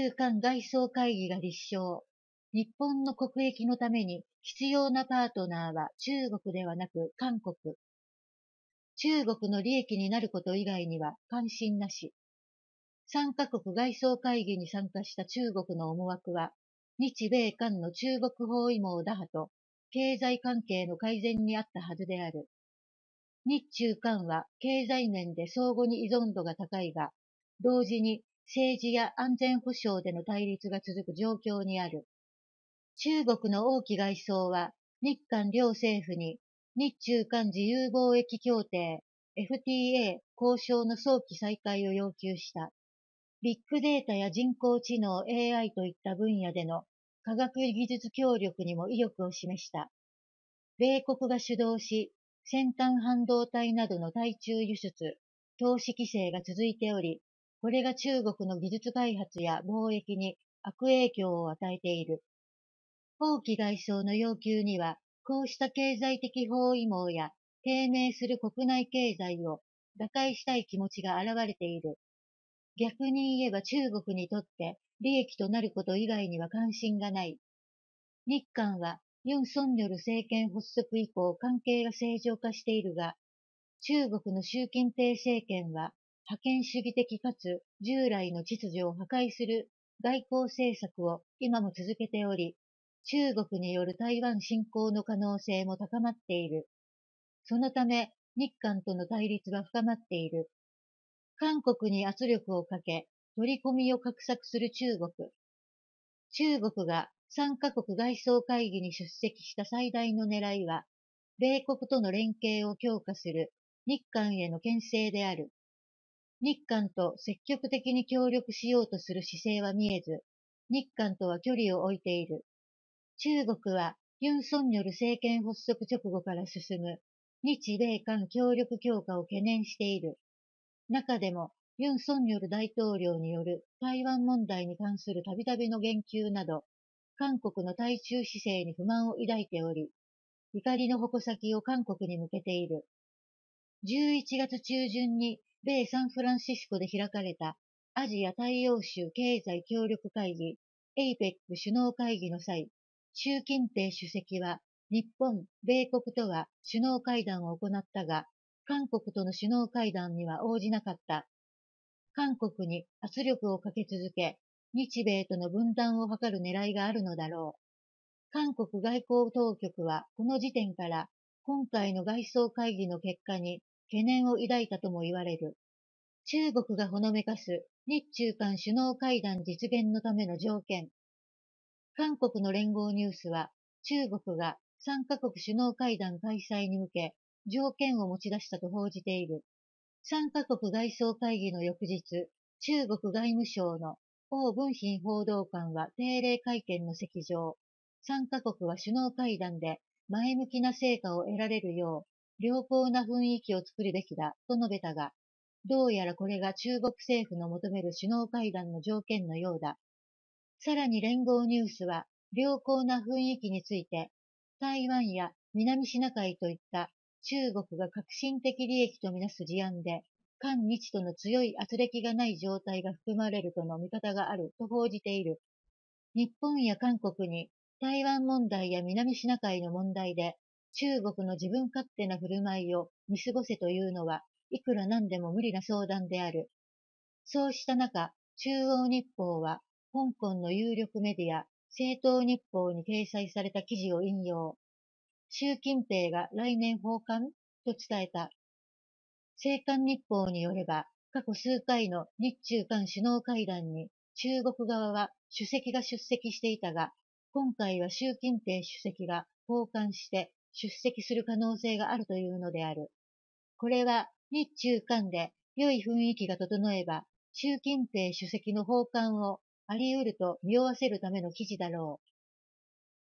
中間外相会議が立証。日本の国益のために必要なパートナーは中国ではなく韓国。中国の利益になること以外には関心なし。3カ国外相会議に参加した中国の思惑は、日米韓の中国包囲網打破と経済関係の改善にあったはずである。日中韓は経済面で相互に依存度が高いが、同時に政治や安全保障での対立が続く状況にある。中国の王毅外相は日韓両政府に日中韓自由貿易協定 FTA 交渉の早期再開を要求した。ビッグデータや人工知能 AI といった分野での科学技術協力にも意欲を示した。米国が主導し、先端半導体などの対中輸出、投資規制が続いており、これが中国の技術開発や貿易に悪影響を与えている。王毅外相の要求には、こうした経済的包囲網や低迷する国内経済を打開したい気持ちが現れている。逆に言えば中国にとって利益となること以外には関心がない。日韓はユン・ソンニョル政権発足以降関係が正常化しているが、中国の習近平政権は覇権主義的かつ従来の秩序を破壊する外交政策を今も続けており、中国による台湾侵攻の可能性も高まっている。そのため、日韓との対立は深まっている。韓国に圧力をかけ、取り込みを画策する中国。中国が3カ国外相会議に出席した最大の狙いは、米国との連携を強化する日韓への牽制である。日韓と積極的に協力しようとする姿勢は見えず、日韓とは距離を置いている。中国はユン・ソンニョル政権発足直後から進む日米韓協力強化を懸念している。中でもユン・ソンニョル大統領による台湾問題に関するたびたびの言及など、韓国の対中姿勢に不満を抱いており、怒りの矛先を韓国に向けている。11月中旬に米サンフランシスコで開かれたアジア太陽州経済協力会議 APEC 首脳会議の際、習近平主席は日本、米国とは首脳会談を行ったが、韓国との首脳会談には応じなかった。韓国に圧力をかけ続け、日米との分断を図る狙いがあるのだろう。韓国外交当局はこの時点から今回の外相会議の結果に懸念を抱いたとも言われる。中国がほのめかす日中間首脳会談実現のための条件。韓国の連合ニュースは、中国が3カ国首脳会談開催に向け、条件を持ち出したと報じている。3カ国外相会議の翌日、中国外務省の王文賓報道官は定例会見の席上、3カ国は首脳会談で前向きな成果を得られるよう、良好な雰囲気を作るべきだと述べたが、どうやらこれが中国政府の求める首脳会談の条件のようだ。さらに連合ニュースは、良好な雰囲気について、台湾や南シナ海といった中国が革新的利益とみなす事案で、韓日との強い圧力がない状態が含まれるとの見方があると報じている。日本や韓国に台湾問題や南シナ海の問題で中国の自分勝手な振る舞いを見過ごせというのはいくらなんでも無理な相談である。そうした中、中央日報は香港の有力メディア、政党日報に掲載された記事を引用。習近平が来年訪韓と伝えた。青韓日報によれば、過去数回の日中韓首脳会談に中国側は主席が出席していたが、今回は習近平主席が訪韓して出席する可能性があるというのである。これは日中間で良い雰囲気が整えば、習近平主席の訪韓をあり得ると匂わせるための記事だろう。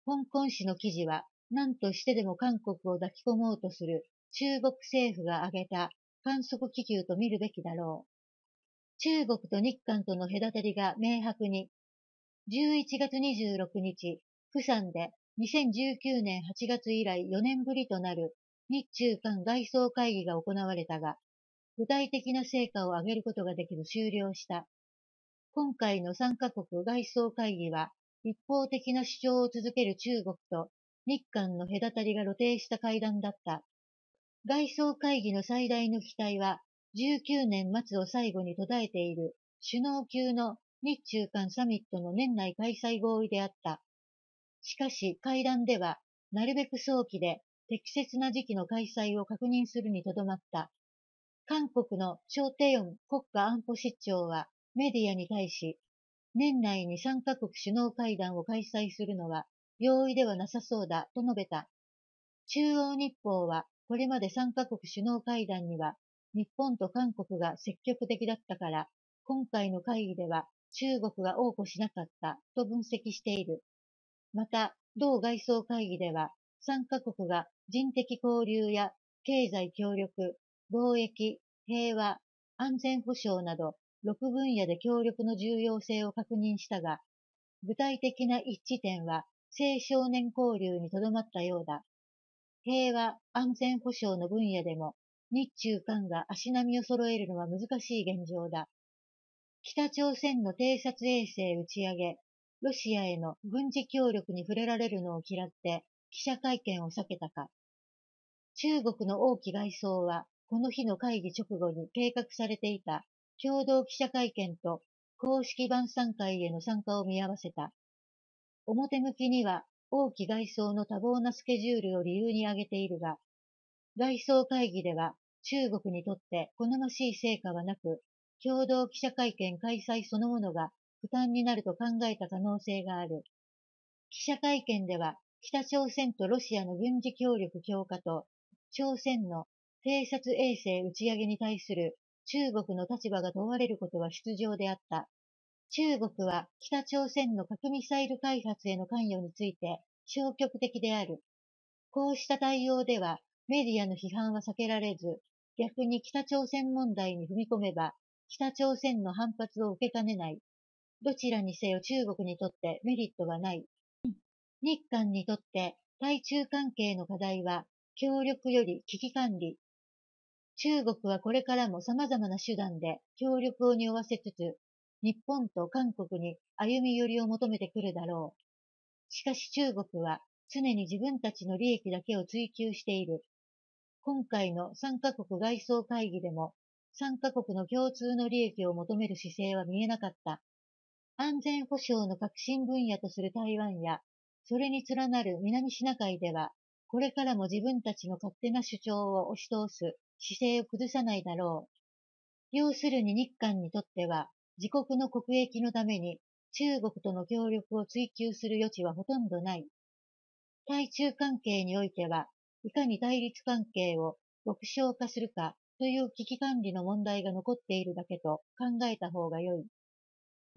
香港紙の記事は何としてでも韓国を抱き込もうとする中国政府が挙げた観測気球と見るべきだろう。中国と日韓との隔たりが明白に、11月26日、釜山で2019年8月以来4年ぶりとなる日中韓外相会議が行われたが、具体的な成果を上げることができず終了した。今回の3カ国外相会議は、一方的な主張を続ける中国と日韓の隔たりが露呈した会談だった。外相会議の最大の期待は、19年末を最後に途絶えている首脳級の日中間サミットの年内開催合意であった。しかし会談では、なるべく早期で適切な時期の開催を確認するにとどまった。韓国のチョ・テヨン国家安保室長はメディアに対し、年内に3カ国首脳会談を開催するのは容易ではなさそうだと述べた。中央日報はこれまで3カ国首脳会談には日本と韓国が積極的だったから今回の会議では中国が応募しなかったと分析している。また、同外相会議では、3カ国が人的交流や経済協力、貿易、平和、安全保障など6分野で協力の重要性を確認したが、具体的な一致点は青少年交流にとどまったようだ。平和、安全保障の分野でも日中間が足並みを揃えるのは難しい現状だ。北朝鮮の偵察衛星打ち上げ、ロシアへの軍事協力に触れられるのを嫌って記者会見を避けたか。中国の王毅外相は、この日の会議直後に計画されていた共同記者会見と公式晩餐会への参加を見合わせた。表向きには王毅外相の多忙なスケジュールを理由に挙げているが、外相会議では中国にとって好ましい成果はなく、共同記者会見開催そのものが負担になると考えた可能性がある。記者会見では、北朝鮮とロシアの軍事協力強化と、朝鮮の偵察衛星打ち上げに対する中国の立場が問われることは必要であった。中国は北朝鮮の核ミサイル開発への関与について消極的である。こうした対応ではメディアの批判は避けられず、逆に北朝鮮問題に踏み込めば北朝鮮の反発を受けかねない。どちらにせよ中国にとってメリットはない。日韓にとって対中関係の課題は協力より危機管理。中国はこれからも様々な手段で協力を匂わせつつ、日本と韓国に歩み寄りを求めてくるだろう。しかし中国は常に自分たちの利益だけを追求している。今回の3カ国外相会議でも3カ国の共通の利益を求める姿勢は見えなかった。安全保障の革新分野とする台湾や、それに連なる南シナ海では、これからも自分たちの勝手な主張を押し通す姿勢を崩さないだろう。要するに日韓にとっては、自国の国益のために中国との協力を追求する余地はほとんどない。対中関係においては、いかに対立関係を極小化するかという危機管理の問題が残っているだけと考えた方が良い。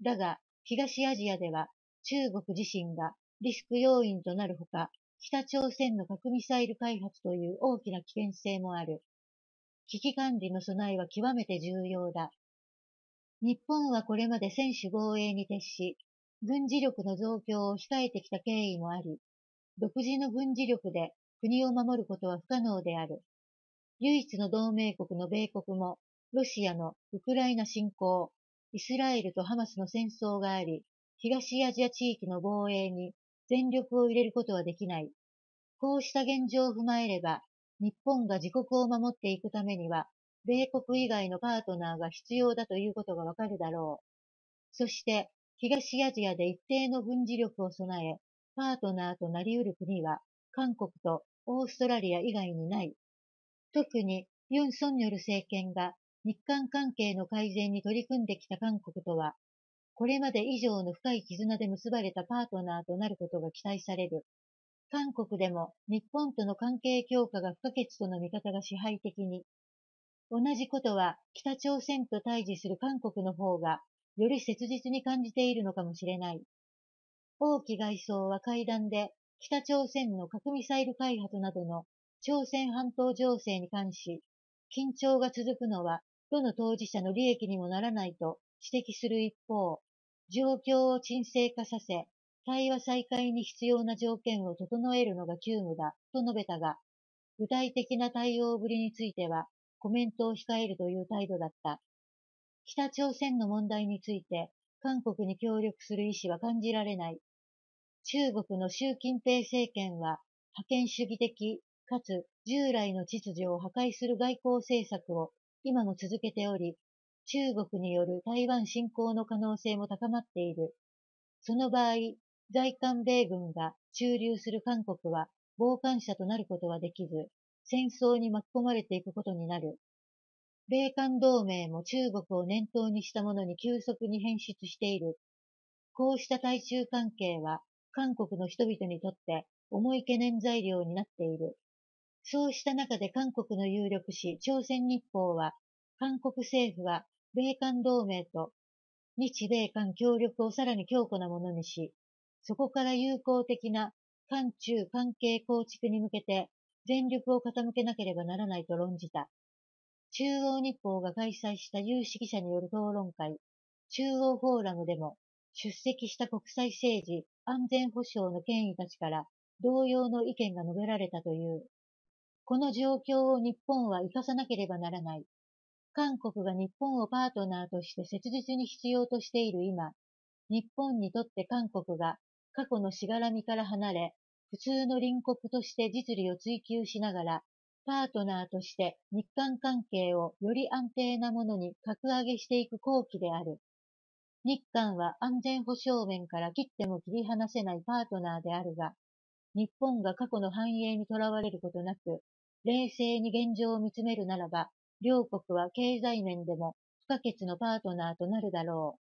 だが、東アジアでは中国自身がリスク要因となるほか、北朝鮮の核ミサイル開発という大きな危険性もある。危機管理の備えは極めて重要だ。日本はこれまで専守防衛に徹し、軍事力の増強を控えてきた経緯もあり、独自の軍事力で国を守ることは不可能である。唯一の同盟国の米国も、ロシアのウクライナ侵攻、イスラエルとハマスの戦争があり、東アジア地域の防衛に全力を入れることはできない。こうした現状を踏まえれば、日本が自国を守っていくためには、米国以外のパートナーが必要だということがわかるだろう。そして、東アジアで一定の軍事力を備え、パートナーとなり得る国は、韓国とオーストラリア以外にない。特にユン・ソンニョル政権が日韓関係の改善に取り組んできた韓国とは、これまで以上の深い絆で結ばれたパートナーとなることが期待される。韓国でも日本との関係強化が不可欠との見方が支配的に、同じことは北朝鮮と対峙する韓国の方がより切実に感じているのかもしれない。王毅外相は会談で北朝鮮の核ミサイル開発などの朝鮮半島情勢に関し、緊張が続くのは、どの当事者の利益にもならないと指摘する一方、状況を沈静化させ、対話再開に必要な条件を整えるのが急務だと述べたが、具体的な対応ぶりについてはコメントを控えるという態度だった。北朝鮮の問題について韓国に協力する意思は感じられない。中国の習近平政権は、覇権主義的かつ従来の秩序を破壊する外交政策を今も続けており、中国による台湾侵攻の可能性も高まっている。その場合、在韓米軍が駐留する韓国は傍観者となることはできず、戦争に巻き込まれていくことになる。米韓同盟も中国を念頭にしたものに急速に変質している。こうした対中関係は、韓国の人々にとって重い懸念材料になっている。そうした中で韓国の有力紙、朝鮮日報は、韓国政府は米韓同盟と日米韓協力をさらに強固なものにし、そこから友好的な韓中関係構築に向けて全力を傾けなければならないと論じた。中央日報が開催した有識者による討論会、中央フォーラムでも、出席した国際政治、安全保障の権威たちから同様の意見が述べられたという。この状況を日本は生かさなければならない。韓国が日本をパートナーとして切実に必要としている今、日本にとって韓国が過去のしがらみから離れ、普通の隣国として実利を追求しながら、パートナーとして日韓関係をより安定なものに格上げしていく後期である。日韓は安全保障面から切っても切り離せないパートナーであるが、日本が過去の繁栄にとらわれることなく、冷静に現状を見つめるならば、両国は経済面でも不可欠のパートナーとなるだろう。